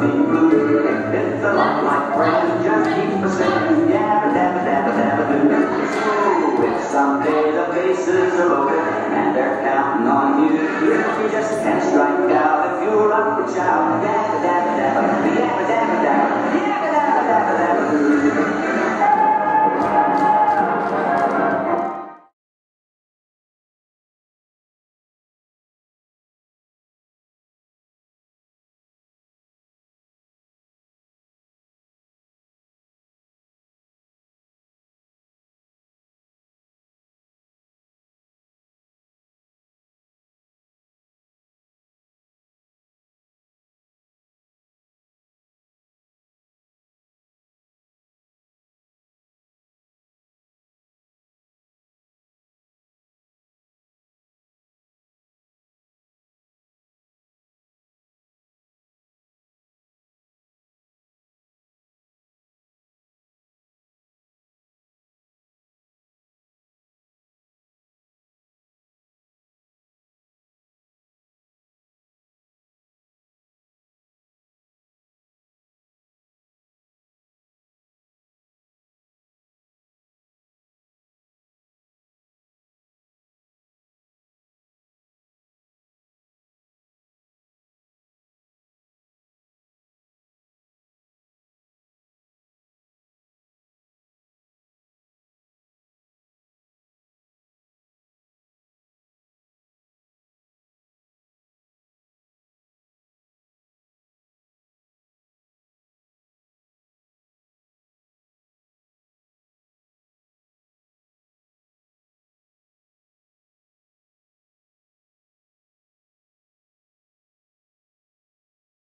Seafood and bits of life like friends just keep the. Yeah.